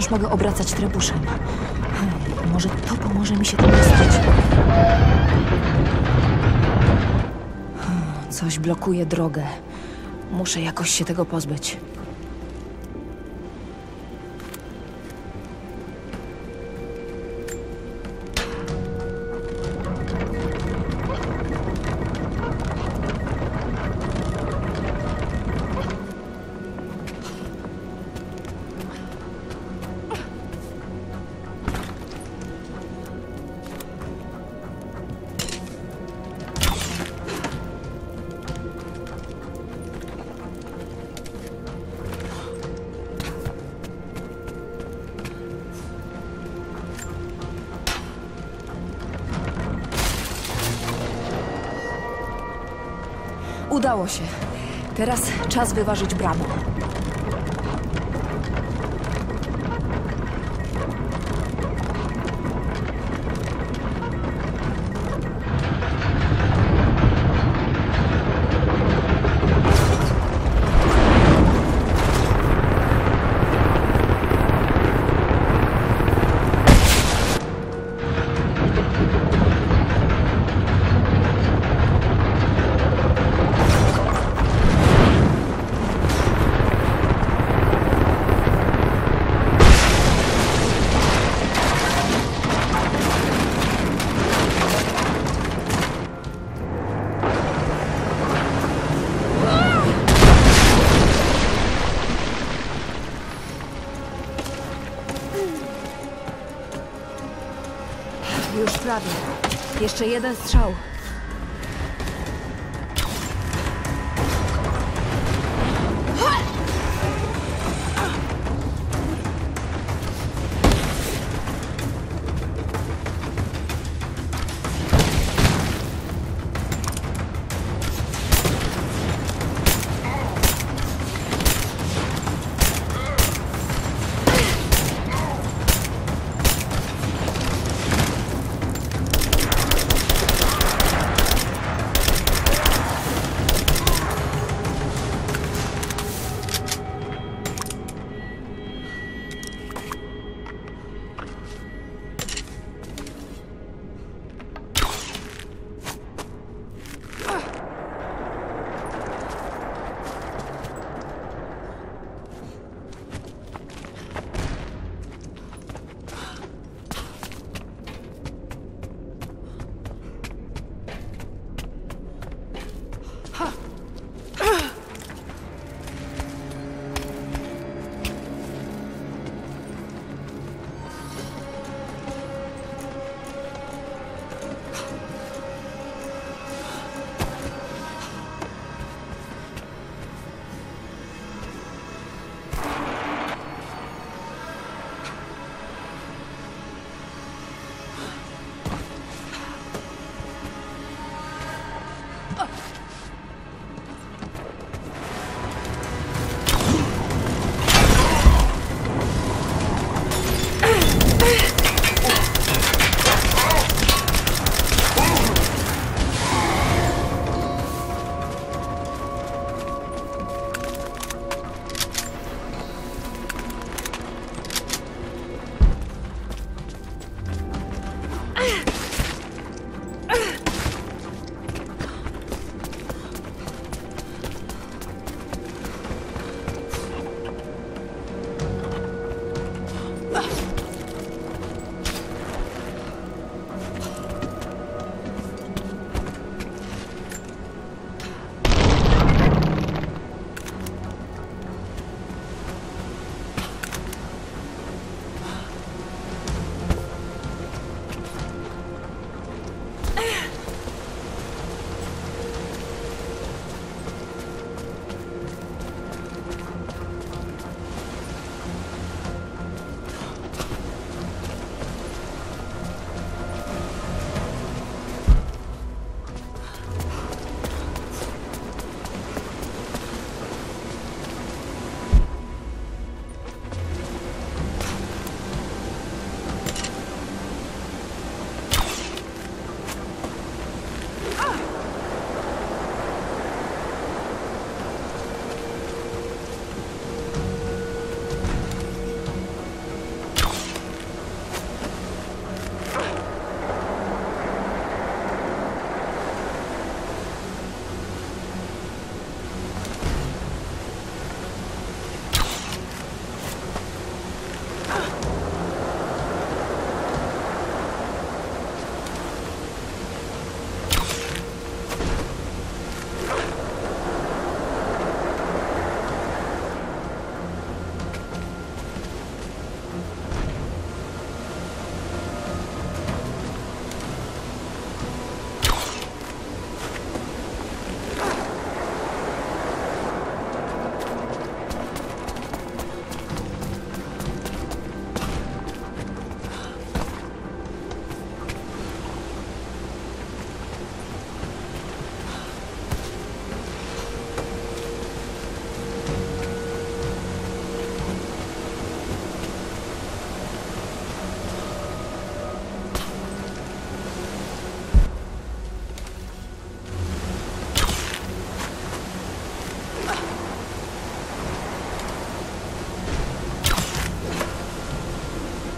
wciąż mogę obracać trebuszem. Hmm, Może to pomoże mi się dostać. Hmm, Coś blokuje drogę. Muszę jakoś się tego pozbyć. Udało się. Teraz czas wyważyć bramę. Jeszcze jeden strzał. 了。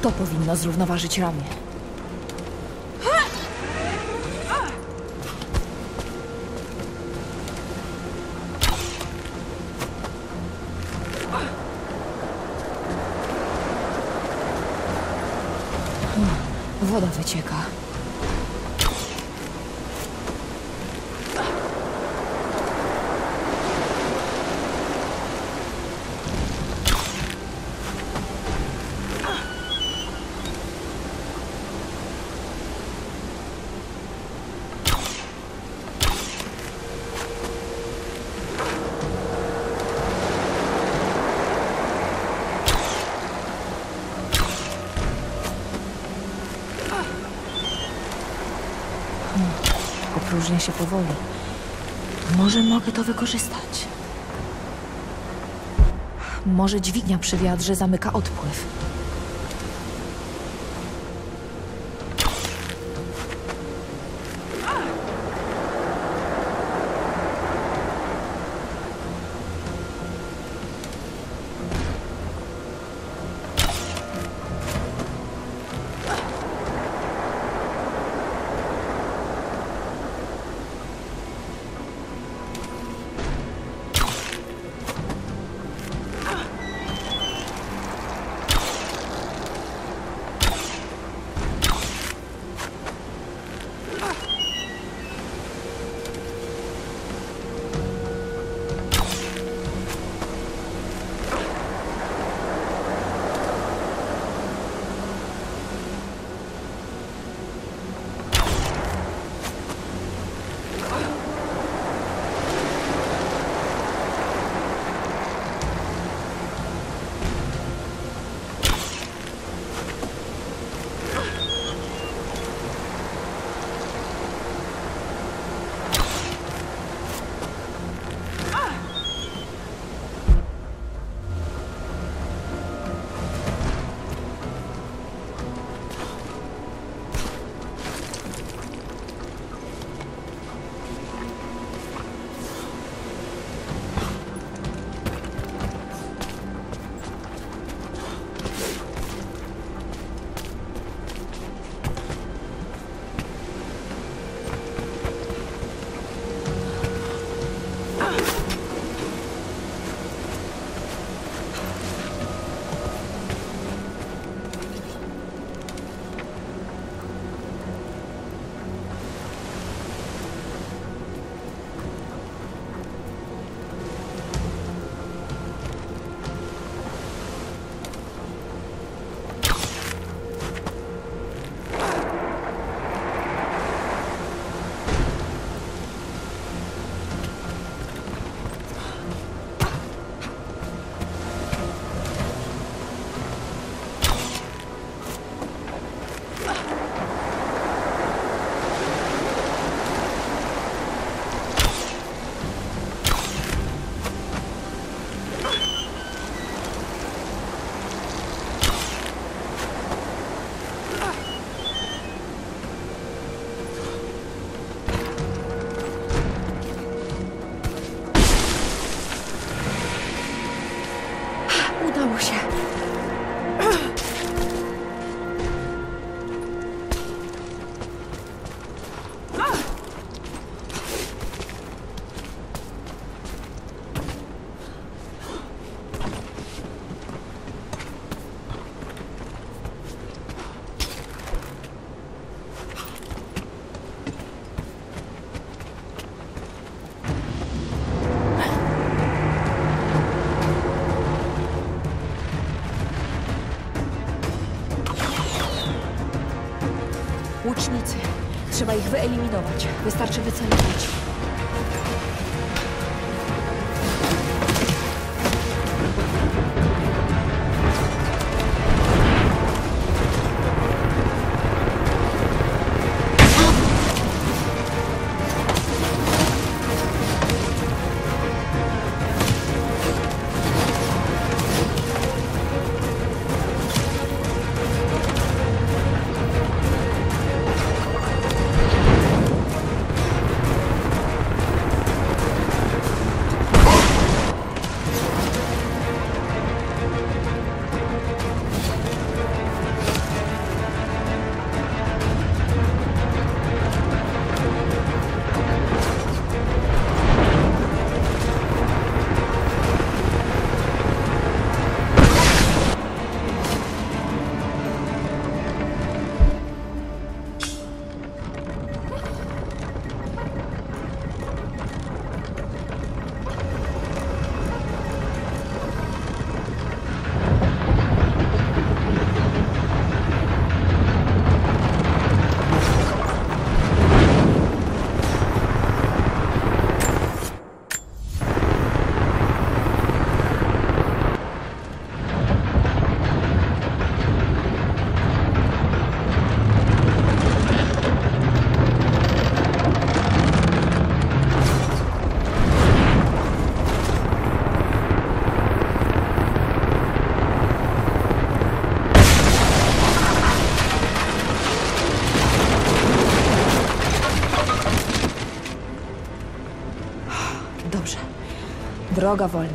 To powinno zrównoważyć ramię. Woda wycieka. Opróżnia się powoli. Może mogę to wykorzystać. Może dźwignia przy wiadrze zamyka odpływ. Ich wyeliminować. Wystarczy wycelować. Bürger wollen.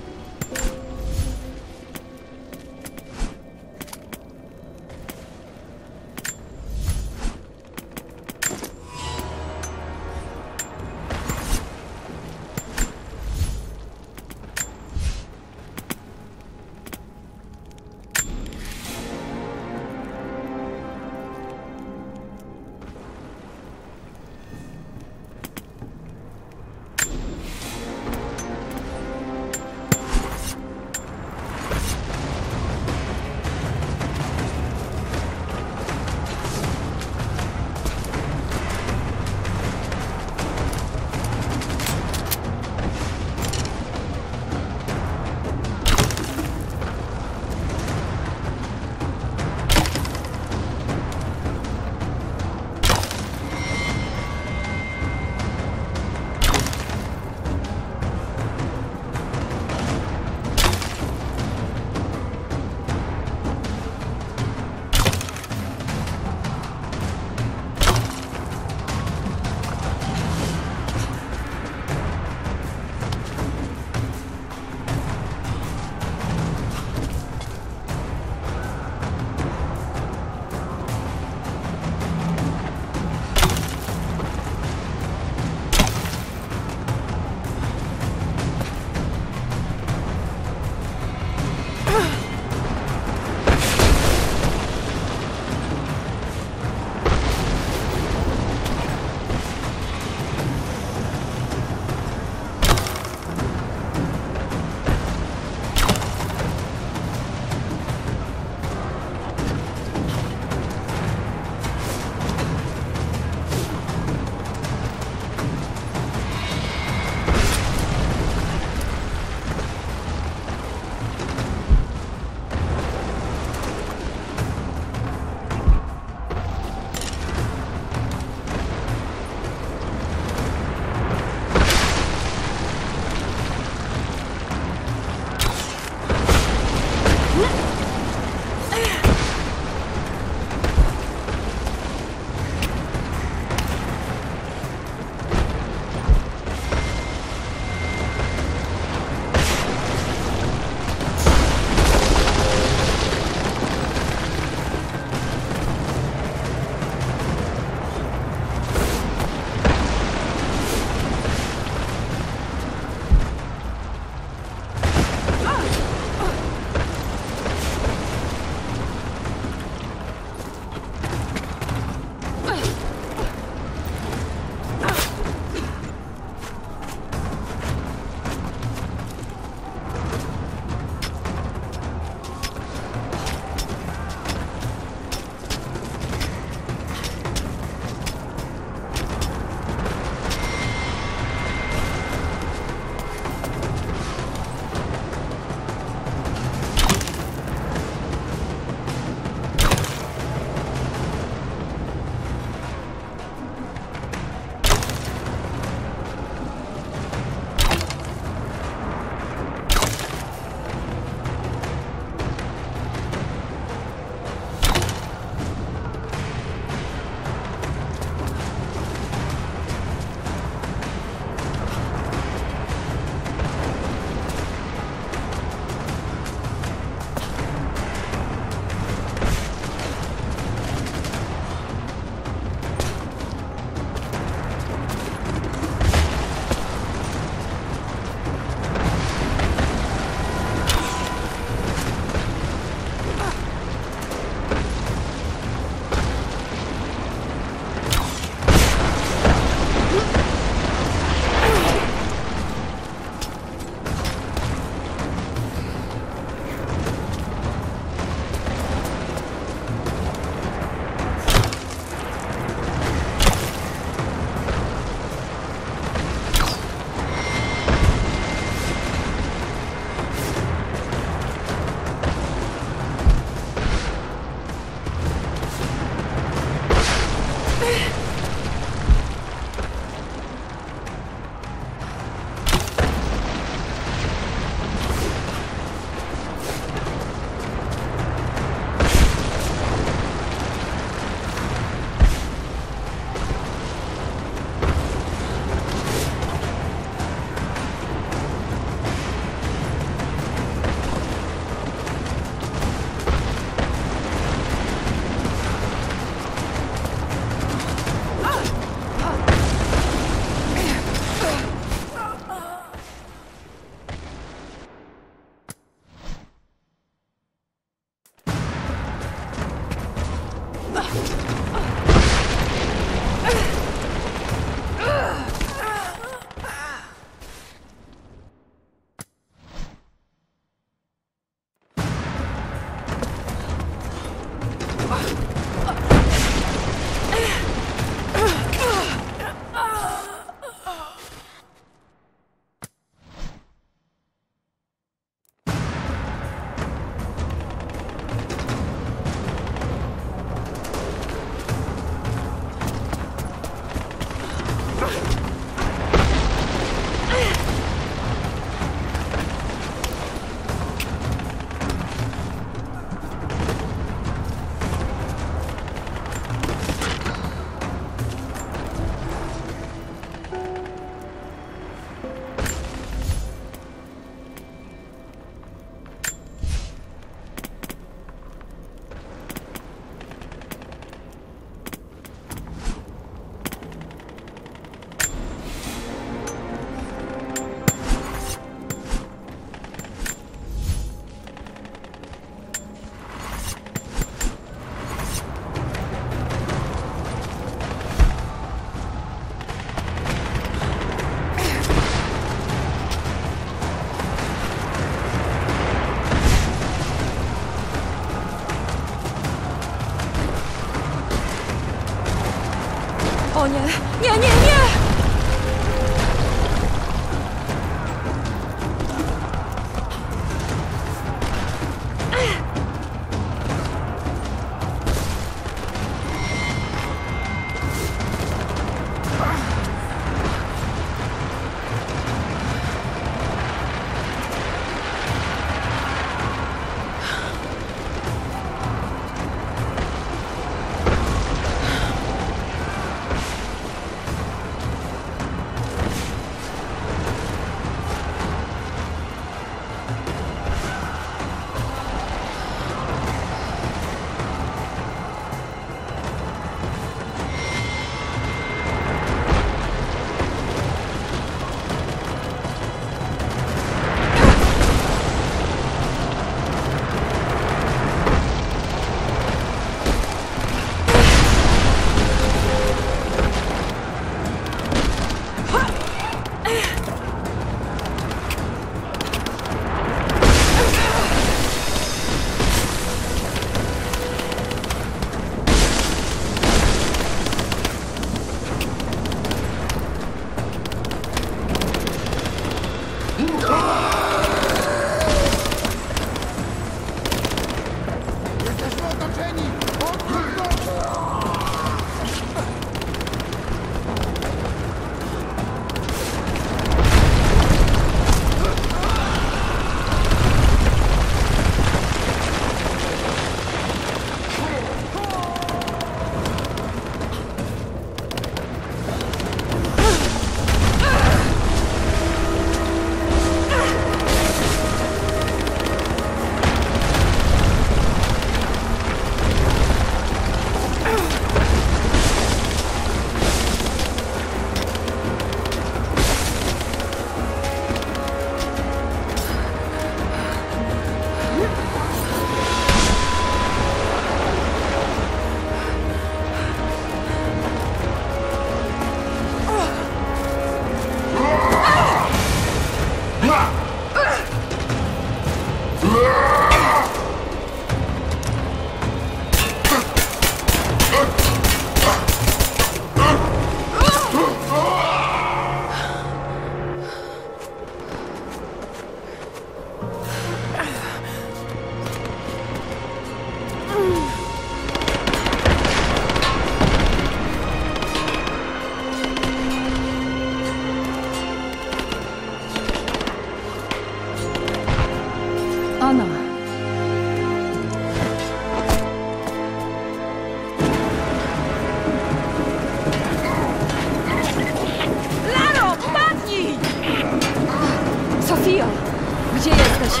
Gdzie jesteś?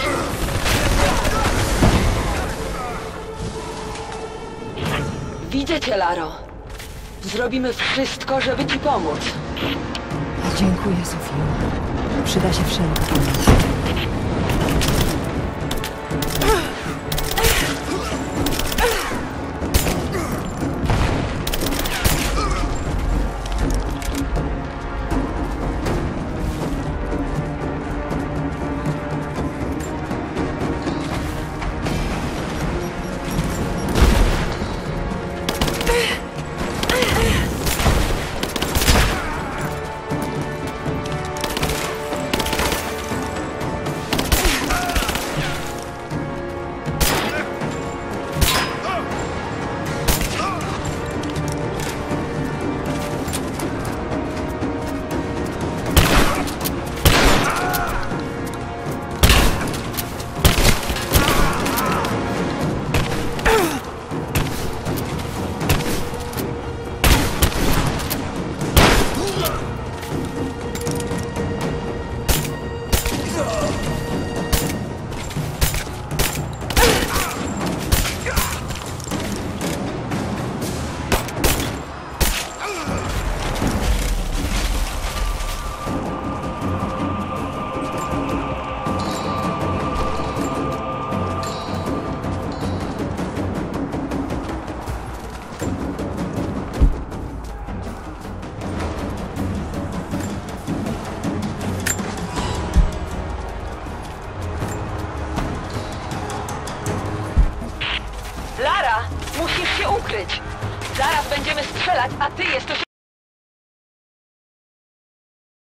Widzę cię, Laro. Zrobimy wszystko, żeby ci pomóc. Dziękuję, Sofio. Przyda się wszelka pomoc.